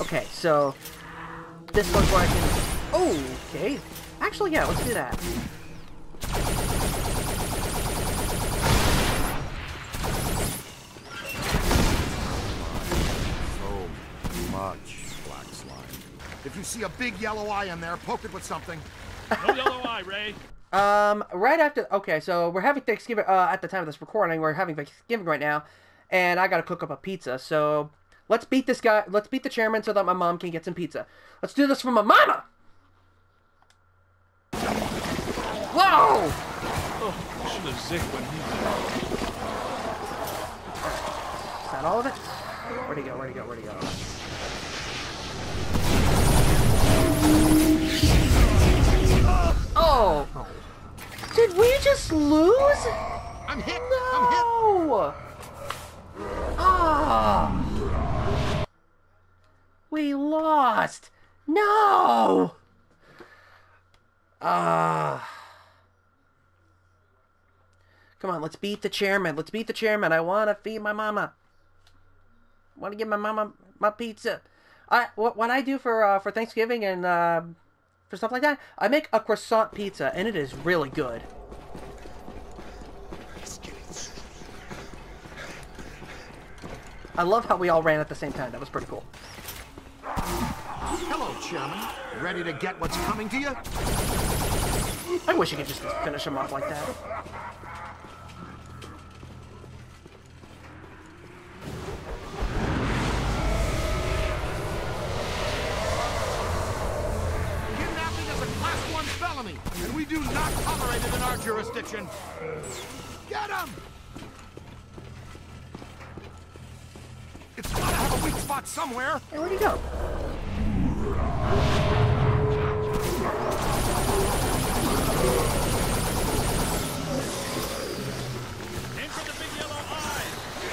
Okay, so this one's where I can. Oh, okay. Actually, yeah, let's do that. So much black slime. If you see a big yellow eye in there, poke it with something. No yellow eye, Ray. Um, right after. Okay, so we're having Thanksgiving. Uh, at the time of this recording, we're having Thanksgiving right now, and I gotta cook up a pizza. So let's beat this guy. Let's beat the chairman so that my mom can get some pizza. Let's do this for my mama. Whoa! Oh, should have zigged when he did. Is that all of it? Where'd he go? Where'd he go? Where'd he go? Oh! oh. Did we just lose? I'm hit! I'm hit! Lost! No! Ah. Come on, let's beat the chairman. Let's beat the chairman. I want to feed my mama. I want to give my mama my pizza. I what what I do for uh, for Thanksgiving and uh, for stuff like that, I make a croissant pizza, and it is really good. I love how we all ran at the same time. That was pretty cool. Hello, Chairman. Ready to get what's coming to you? I wish you could just finish him off like that. Kidnapping is a class one felony, and we do not tolerate it in our jurisdiction. Get him! It's gotta have a weak spot somewhere. Hey, where'd he go?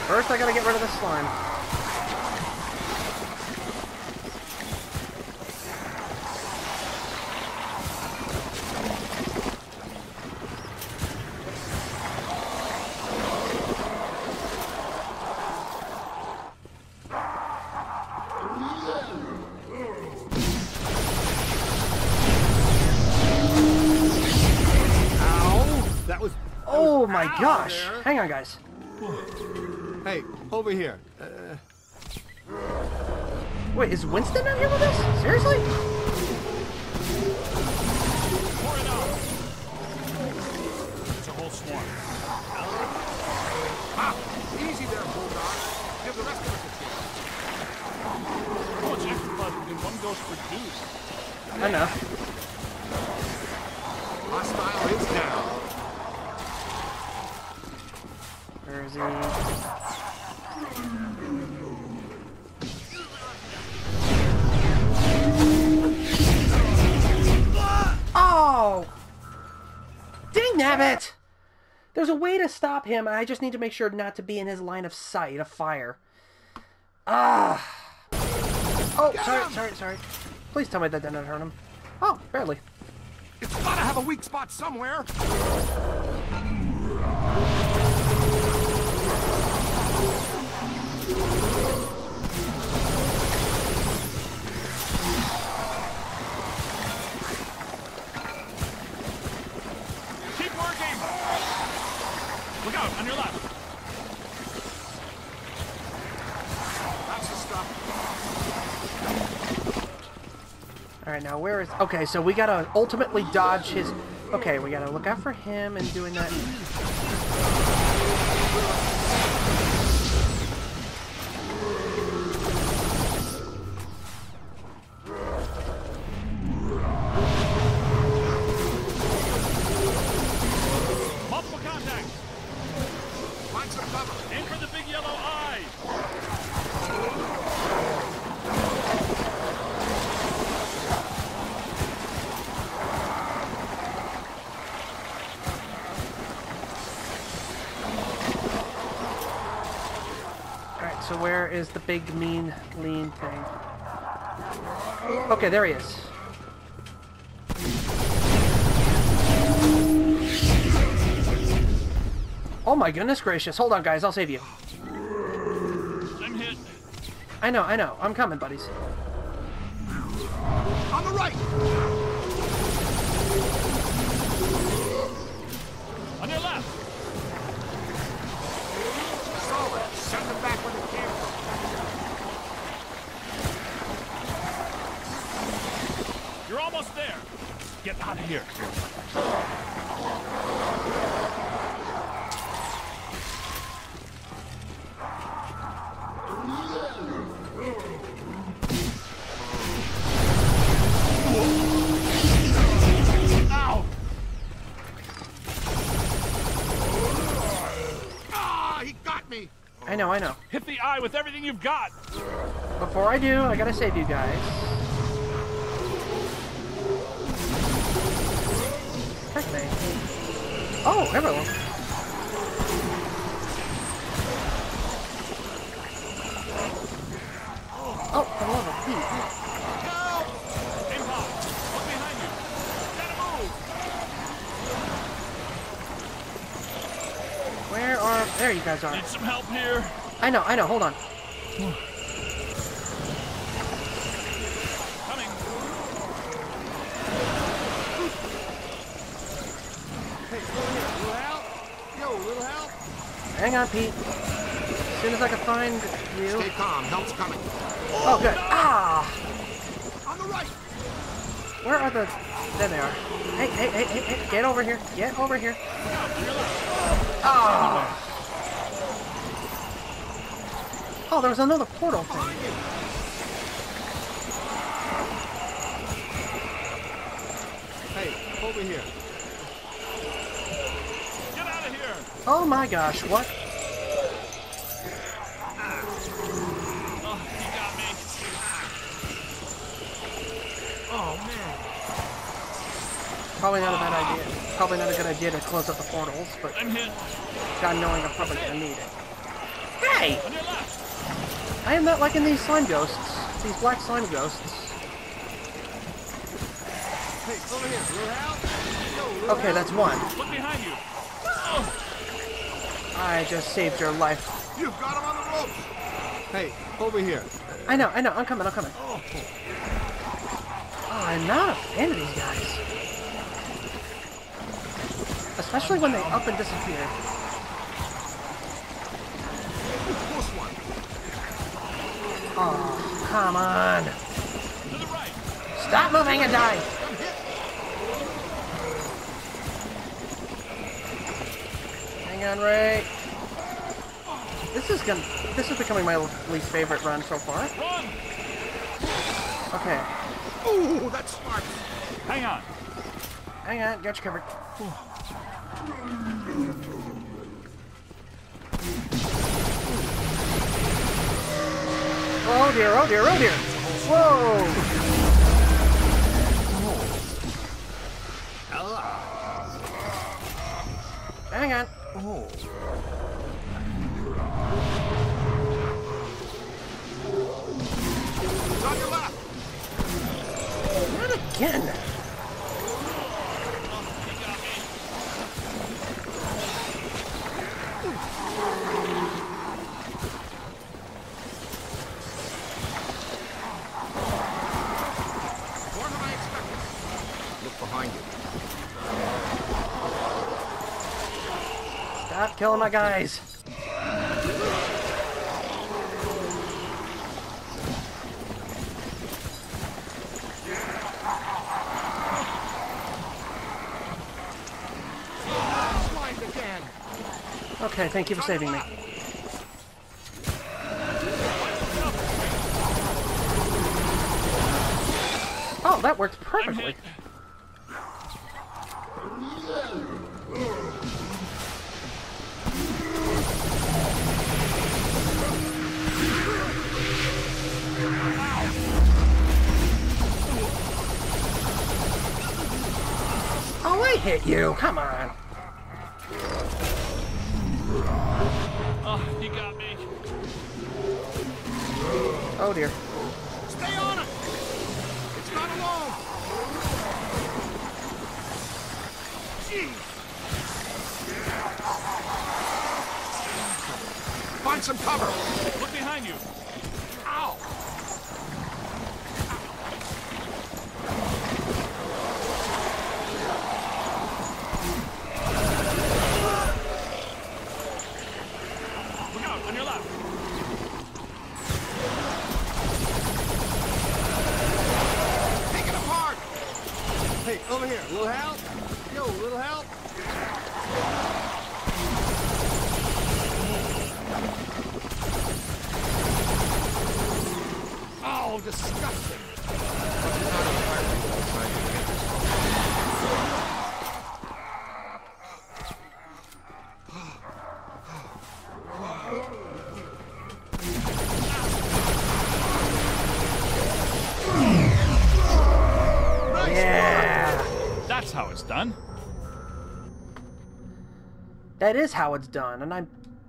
First, I gotta get rid of this slime. Oh my Ow gosh! there. Hang on, guys. Hey, over here. Wait, is Winston out here with us? Seriously? Pour it out. It's a whole swarm. Ah, easy there, Bulldog. Give the rest of us a chance. How much extra blood one ghost produce? I know. Hostile is down. He? Oh! Dang nabbit! There's a way to stop him, and I just need to make sure not to be in his line of sight of fire. Ah! Oh, sorry, sorry, sorry. Please tell me that didn't hurt him. Oh, barely. It's gotta have a weak spot somewhere. Alright, now where is... Okay, so we gotta ultimately dodge his... Okay, we gotta look out for him and doing that... where is the big, mean, lean thing? Okay, there he is. Oh my goodness gracious. Hold on, guys. I'll save you. I'm hit. I know, I know. I'm coming, buddies. On the right! On your left. Solid. Send them back where they came from. You're almost there. Get out of here. Ow! Ah, he got me! I know, I know. Hit the eye with everything you've got. Before I do, I gotta save you guys. Heck me. Oh, hello. Oh, for the love of Pete. Help! Aim. Look behind you. Gotta move. Where are... There you guys are. Need some help here. I know, I know, hold on. Coming. Hey, little here, little help? Yo, little help? Hang on, Pete. As soon as I can find you... Stay calm, help's coming. Oh, good. Ah! On the right! Where are the... There they are. Hey, hey, hey, hey, hey, get over here. Get over here. Ah! Oh, there was another portal thing. Hey, over here. Get out of here. Oh my gosh, what? Oh, he got me. Oh, man. Probably not a bad idea. Probably not a good idea to close up the portals, but I'm hit. God knowing I'm probably gonna need it. Hey! On your left. I am not liking these slime ghosts. These black slime ghosts. Hey, over here, little help? Yo, little Okay, that's one. Look behind you. Oh! I just saved your life. You've got him on the ropes! Hey, over here. I know, I know, I'm coming, I'm coming. Oh, I'm not a fan of these guys. Especially when they up and disappear. Oh, come on. To the right. Stop moving and die. I'm hit. Hang on, Ray. This is gonna. This is becoming my least favorite run so far. Run. Okay, Ooh, that's smart. Hang on. hang on, got you covered. Oh dear, oh dear, oh dear. Whoa! Hang on. Oh. It's on your left. Not again. Killing my guys. Okay, thank you for saving me. Oh, that worked perfectly. Hit. You. Come on. Oh, he got me. Oh dear. Stay on it. It's not alone. Jeez. Find some cover. Look behind you. On your left. Take it apart! Hey, over here. A little help? Yo, a little help? Oh, disgusting! That is how it's done, and I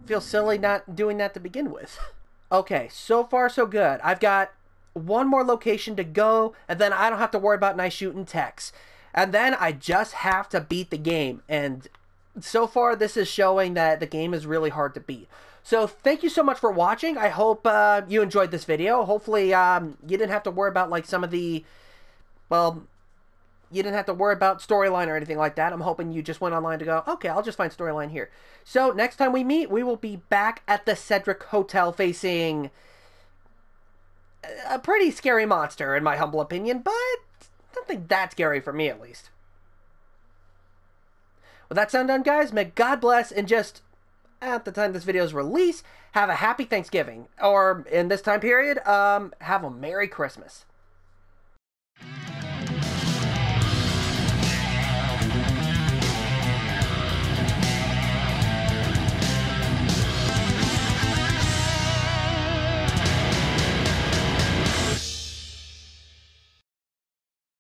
feel silly not doing that to begin with. Okay, so far so good. I've got one more location to go, and then I don't have to worry about Nice Shootin' Tex. And then I just have to beat the game. And so far, this is showing that the game is really hard to beat. So thank you so much for watching. I hope uh, you enjoyed this video. Hopefully, um, you didn't have to worry about like some of the, well, you didn't have to worry about storyline or anything like that. I'm hoping you just went online to go, okay, I'll just find storyline here. So next time we meet, we will be back at the Sedgewick Hotel facing a pretty scary monster, in my humble opinion, but nothing that scary for me at least. With that sound done, guys, may God bless and just at the time this video is released, have a happy Thanksgiving. Or in this time period, um, have a Merry Christmas.